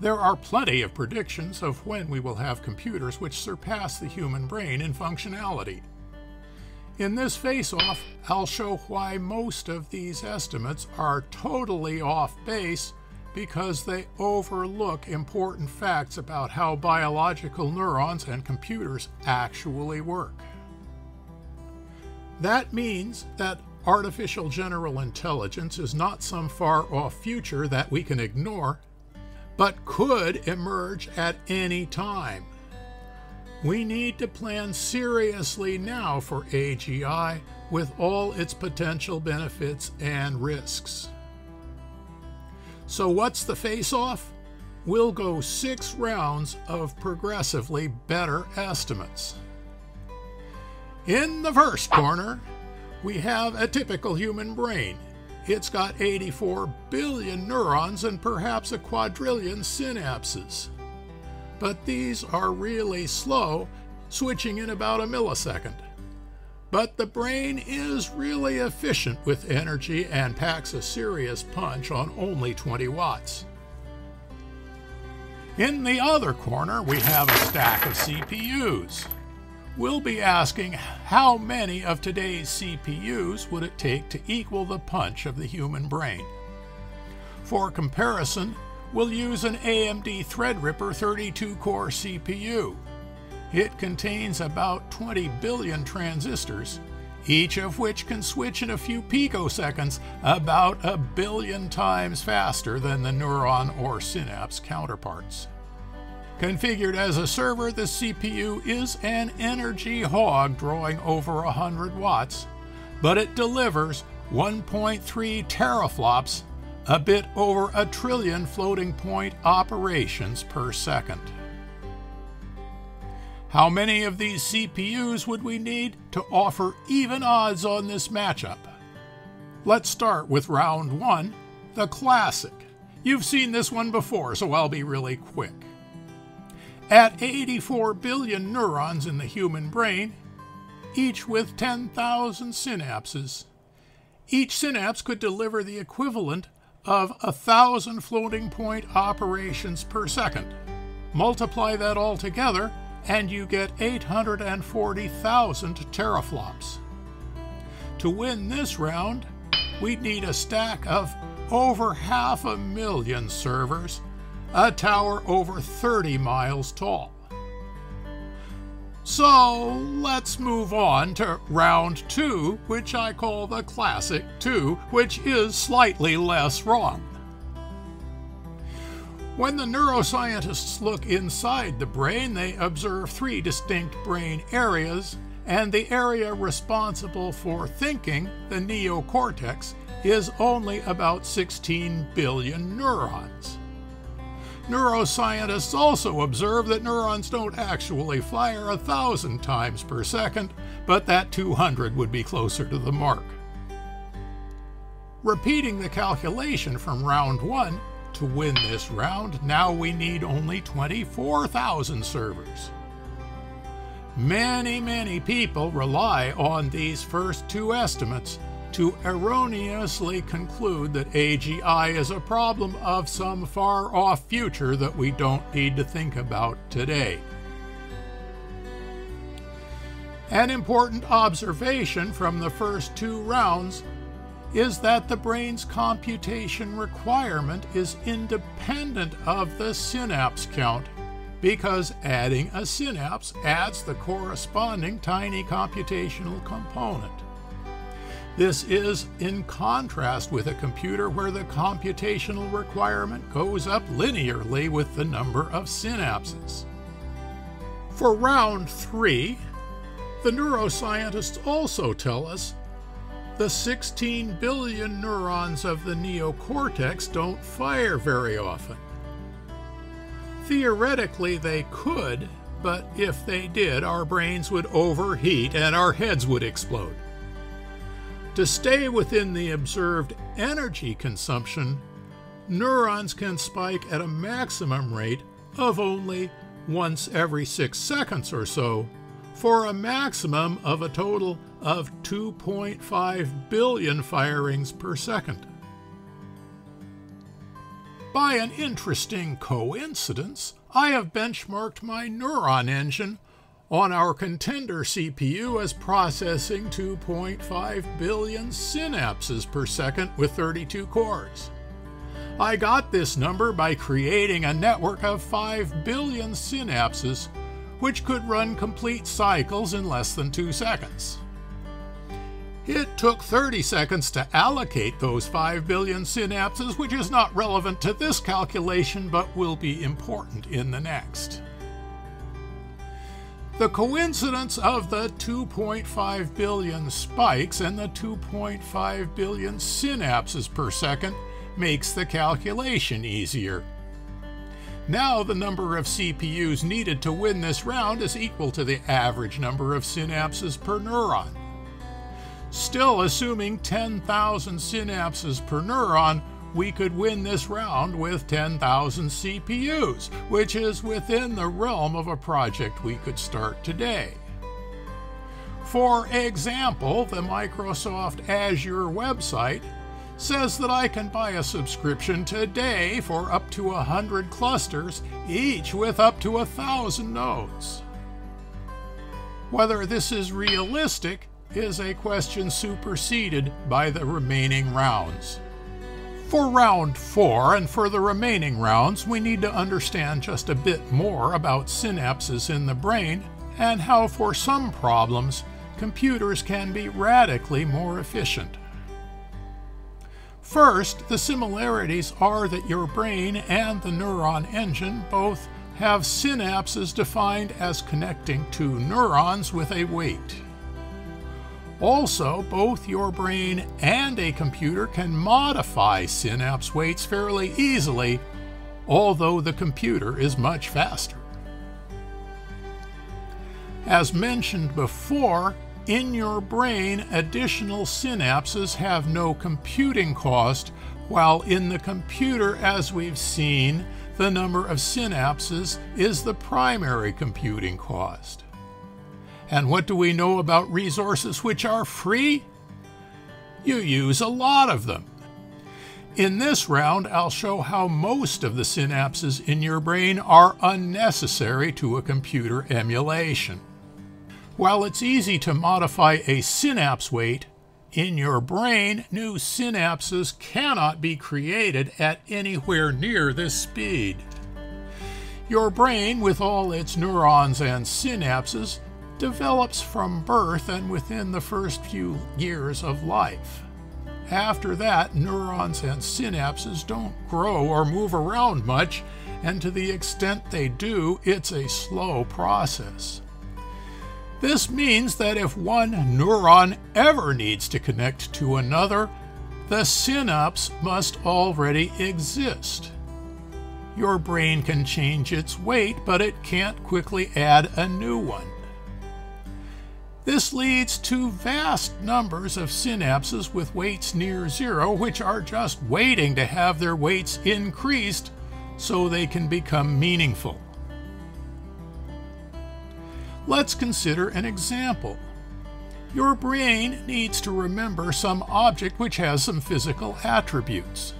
There are plenty of predictions of when we will have computers which surpass the human brain in functionality. In this face-off, I'll show why most of these estimates are totally off base because they overlook important facts about how biological neurons and computers actually work. That means that artificial general intelligence is not some far off future that we can ignore but could emerge at any time. We need to plan seriously now for AGI with all its potential benefits and risks. So, what's the face off? We'll go six rounds of progressively better estimates. In the first corner, we have a typical human brain it's got 84 billion neurons and perhaps a quadrillion synapses. But these are really slow, switching in about a millisecond. But the brain is really efficient with energy and packs a serious punch on only 20 watts. In the other corner, we have a stack of CPUs we'll be asking how many of today's CPUs would it take to equal the punch of the human brain. For comparison, we'll use an AMD Threadripper 32 core CPU. It contains about 20 billion transistors, each of which can switch in a few picoseconds about a billion times faster than the neuron or synapse counterparts. Configured as a server, the CPU is an energy hog drawing over 100 watts, but it delivers 1.3 teraflops, a bit over a trillion floating point operations per second. How many of these CPUs would we need to offer even odds on this matchup? Let's start with round one, the classic. You've seen this one before, so I'll be really quick. At 84 billion neurons in the human brain, each with 10,000 synapses, each synapse could deliver the equivalent of a thousand floating point operations per second. Multiply that all together, and you get 840,000 teraflops. To win this round, we'd need a stack of over half a million servers a tower over 30 miles tall. So let's move on to round two, which I call the classic two, which is slightly less wrong. When the neuroscientists look inside the brain, they observe three distinct brain areas, and the area responsible for thinking, the neocortex, is only about 16 billion neurons. Neuroscientists also observe that neurons don't actually fire a thousand times per second, but that 200 would be closer to the mark. Repeating the calculation from round one, to win this round, now we need only 24,000 servers. Many, many people rely on these first two estimates to erroneously conclude that AGI is a problem of some far off future that we don't need to think about today. An important observation from the first two rounds is that the brain's computation requirement is independent of the synapse count because adding a synapse adds the corresponding tiny computational component. This is in contrast with a computer where the computational requirement goes up linearly with the number of synapses. For round three, the neuroscientists also tell us the 16 billion neurons of the neocortex don't fire very often. Theoretically, they could, but if they did, our brains would overheat and our heads would explode. To stay within the observed energy consumption, neurons can spike at a maximum rate of only once every six seconds or so, for a maximum of a total of 2.5 billion firings per second. By an interesting coincidence, I have benchmarked my neuron engine on our contender CPU as processing 2.5 billion synapses per second with 32 cores. I got this number by creating a network of 5 billion synapses, which could run complete cycles in less than 2 seconds. It took 30 seconds to allocate those 5 billion synapses, which is not relevant to this calculation but will be important in the next. The coincidence of the 2.5 billion spikes and the 2.5 billion synapses per second makes the calculation easier. Now the number of CPUs needed to win this round is equal to the average number of synapses per neuron. Still, assuming 10,000 synapses per neuron, we could win this round with 10,000 CPUs, which is within the realm of a project we could start today. For example, the Microsoft Azure website says that I can buy a subscription today for up to 100 clusters, each with up to 1,000 nodes. Whether this is realistic is a question superseded by the remaining rounds. For round four and for the remaining rounds, we need to understand just a bit more about synapses in the brain and how, for some problems, computers can be radically more efficient. First, the similarities are that your brain and the neuron engine both have synapses defined as connecting two neurons with a weight. Also, both your brain and a computer can modify synapse weights fairly easily, although the computer is much faster. As mentioned before, in your brain, additional synapses have no computing cost, while in the computer, as we've seen, the number of synapses is the primary computing cost. And what do we know about resources which are free? You use a lot of them. In this round, I'll show how most of the synapses in your brain are unnecessary to a computer emulation. While it's easy to modify a synapse weight, in your brain, new synapses cannot be created at anywhere near this speed. Your brain, with all its neurons and synapses, develops from birth and within the first few years of life. After that, neurons and synapses don't grow or move around much, and to the extent they do, it's a slow process. This means that if one neuron ever needs to connect to another, the synapse must already exist. Your brain can change its weight, but it can't quickly add a new one. This leads to vast numbers of synapses with weights near zero, which are just waiting to have their weights increased so they can become meaningful. Let's consider an example. Your brain needs to remember some object which has some physical attributes.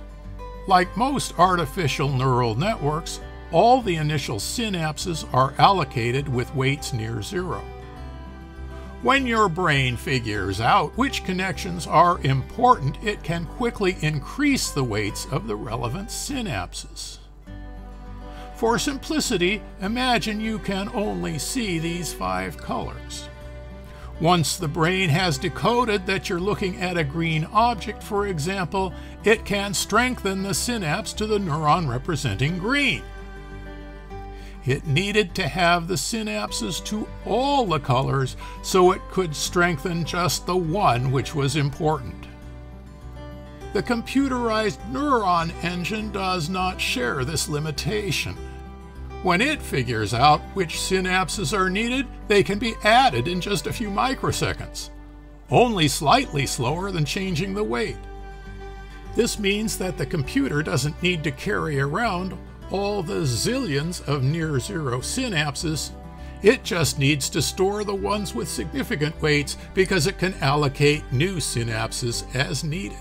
Like most artificial neural networks, all the initial synapses are allocated with weights near zero. When your brain figures out which connections are important, it can quickly increase the weights of the relevant synapses. For simplicity, imagine you can only see these five colors. Once the brain has decoded that you're looking at a green object, for example, it can strengthen the synapse to the neuron representing green. It needed to have the synapses to all the colors so it could strengthen just the one which was important. The computerized neuron engine does not share this limitation. When it figures out which synapses are needed, they can be added in just a few microseconds, only slightly slower than changing the weight. This means that the computer doesn't need to carry around all the zillions of near zero synapses. It just needs to store the ones with significant weights because it can allocate new synapses as needed.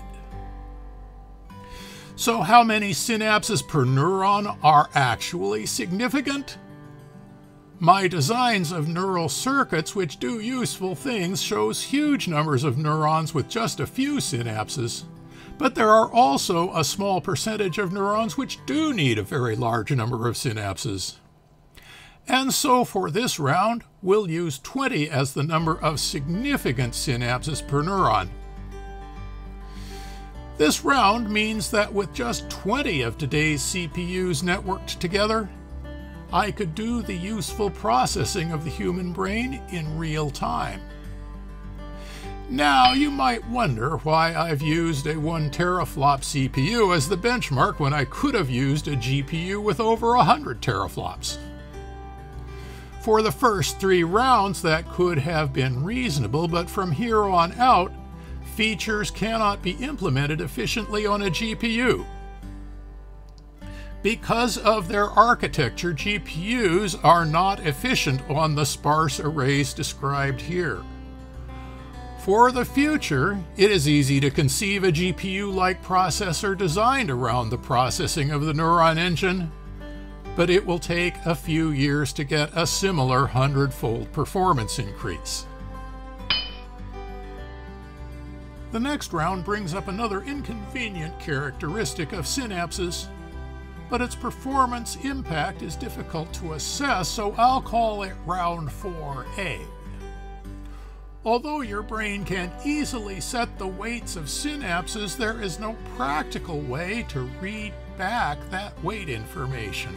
So, how many synapses per neuron are actually significant? My designs of neural circuits which do useful things shows huge numbers of neurons with just a few synapses. But there are also a small percentage of neurons which do need a very large number of synapses. And so for this round, we'll use 20 as the number of significant synapses per neuron. This round means that with just 20 of today's CPUs networked together, I could do the useful processing of the human brain in real time. Now, you might wonder why I've used a 1 teraflop CPU as the benchmark when I could have used a GPU with over 100 teraflops. For the first three rounds, that could have been reasonable, but from here on out, features cannot be implemented efficiently on a GPU. Because of their architecture, GPUs are not efficient on the sparse arrays described here. For the future, it is easy to conceive a GPU-like processor designed around the processing of the neuron engine, but it will take a few years to get a similar hundredfold performance increase. The next round brings up another inconvenient characteristic of synapses but its performance impact is difficult to assess, so I'll call it round 4A. Although your brain can easily set the weights of synapses, there is no practical way to read back that weight information.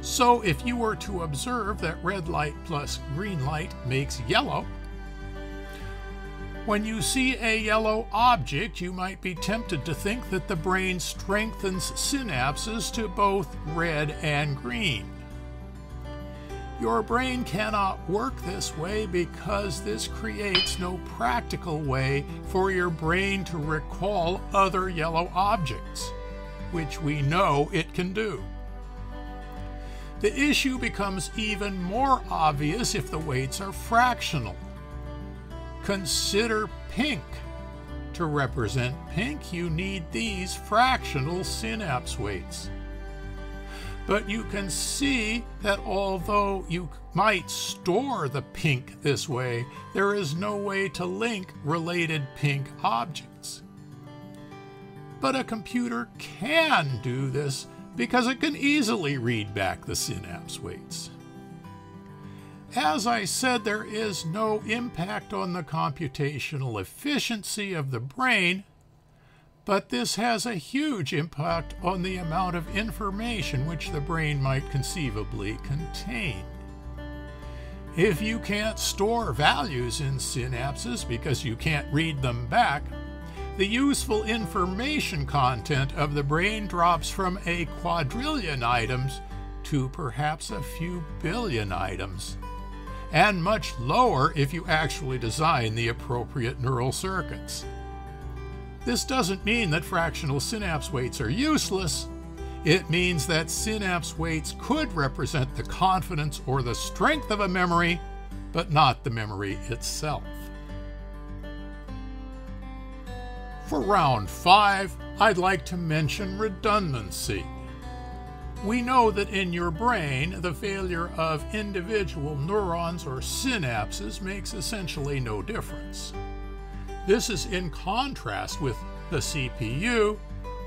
So if you were to observe that red light plus green light makes yellow, when you see a yellow object, you might be tempted to think that the brain strengthens synapses to both red and green. Your brain cannot work this way because this creates no practical way for your brain to recall other yellow objects, which we know it can do. The issue becomes even more obvious if the weights are fractional. Consider pink. To represent pink, you need these fractional synapse weights. But you can see that although you might store the pink this way, there is no way to link related pink objects. But a computer can do this because it can easily read back the synapse weights. As I said, there is no impact on the computational efficiency of the brain, but this has a huge impact on the amount of information which the brain might conceivably contain. If you can't store values in synapses because you can't read them back, the useful information content of the brain drops from a quadrillion items to perhaps a few billion items and much lower if you actually design the appropriate neural circuits. This doesn't mean that fractional synapse weights are useless. It means that synapse weights could represent the confidence or the strength of a memory, but not the memory itself. For round five, I'd like to mention redundancy. We know that in your brain, the failure of individual neurons or synapses makes essentially no difference. This is in contrast with the CPU,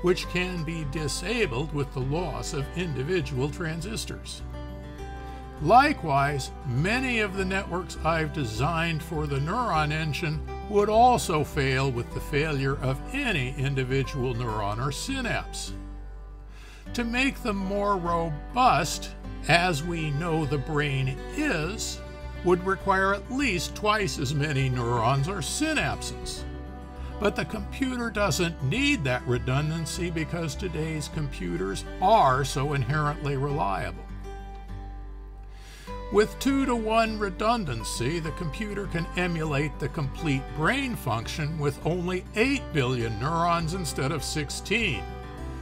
which can be disabled with the loss of individual transistors. Likewise, many of the networks I've designed for the neuron engine would also fail with the failure of any individual neuron or synapse. To make them more robust, as we know the brain is, would require at least twice as many neurons or synapses. But the computer doesn't need that redundancy because today's computers are so inherently reliable. With 2 to 1 redundancy, the computer can emulate the complete brain function with only 8 billion neurons instead of 16.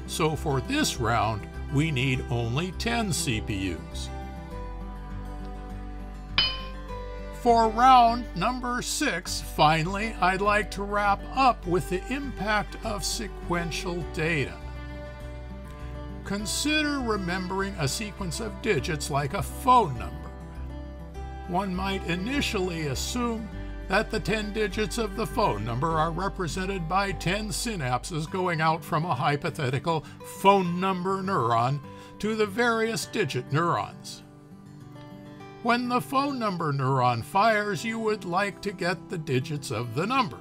So for this round, we need only 10 CPUs. For round number six, finally, I'd like to wrap up with the impact of sequential data. Consider remembering a sequence of digits like a phone number. One might initially assume that the 10 digits of the phone number are represented by 10 synapses going out from a hypothetical phone number neuron to the various digit neurons. When the phone number neuron fires, you would like to get the digits of the number.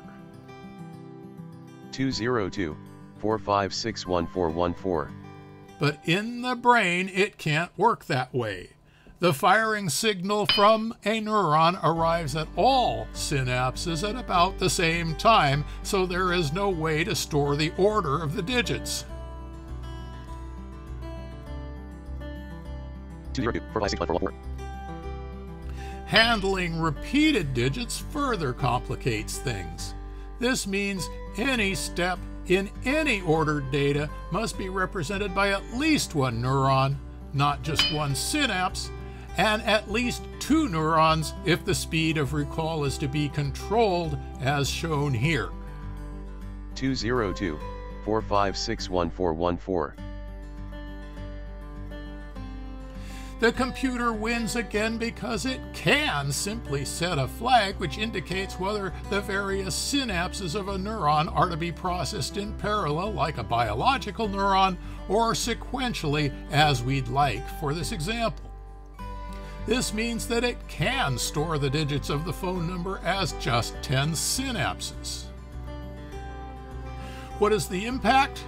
202 4561414. But in the brain, it can't work that way. The firing signal from a neuron arrives at all synapses at about the same time, so there is no way to store the order of the digits. 202 4561414. Handling repeated digits further complicates things. This means any step in any ordered data must be represented by at least one neuron, not just one synapse, and at least two neurons if the speed of recall is to be controlled as shown here. 202 4561414. The computer wins again because it can simply set a flag which indicates whether the various synapses of a neuron are to be processed in parallel like a biological neuron or sequentially as we'd like for this example. This means that it can store the digits of the phone number as just 10 synapses. What is the impact?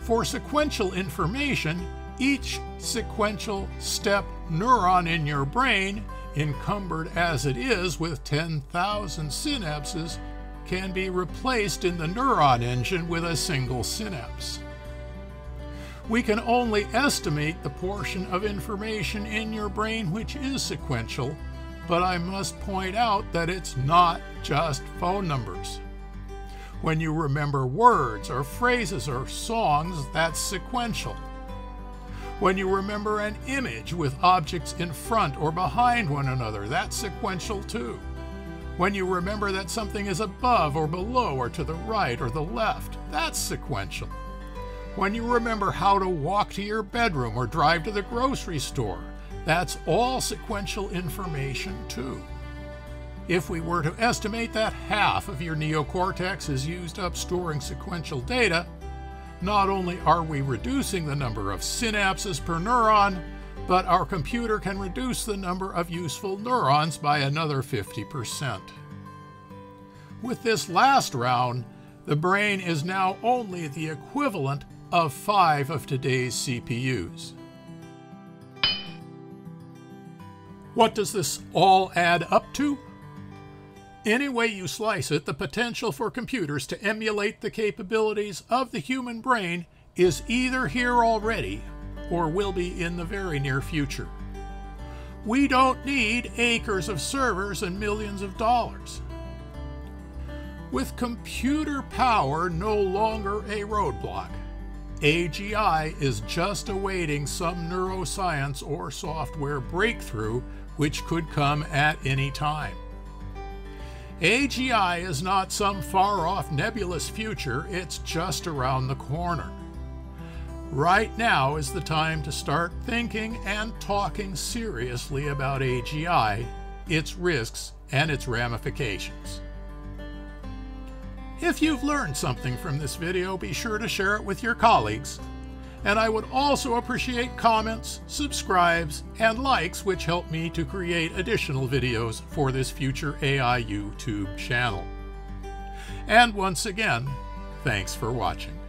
For sequential information, each sequential step neuron in your brain, encumbered as it is with 10,000 synapses, can be replaced in the neuron engine with a single synapse. We can only estimate the portion of information in your brain which is sequential, but I must point out that it's not just phone numbers. When you remember words or phrases or songs, that's sequential. When you remember an image with objects in front or behind one another, that's sequential too. When you remember that something is above or below or to the right or the left, that's sequential. When you remember how to walk to your bedroom or drive to the grocery store, that's all sequential information too. If we were to estimate that half of your neocortex is used up storing sequential data, not only are we reducing the number of synapses per neuron, but our computer can reduce the number of useful neurons by another 50%. With this last round, the brain is now only the equivalent of five of today's CPUs. What does this all add up to? Any way you slice it, the potential for computers to emulate the capabilities of the human brain is either here already or will be in the very near future. We don't need acres of servers and millions of dollars. With computer power no longer a roadblock, AGI is just awaiting some neuroscience or software breakthrough which could come at any time. AGI is not some far off nebulous future, it's just around the corner. Right now is the time to start thinking and talking seriously about AGI, its risks, and its ramifications. If you've learned something from this video, be sure to share it with your colleagues and I would also appreciate comments, subscribes, and likes which help me to create additional videos for this future AI YouTube channel. And once again, thanks for watching.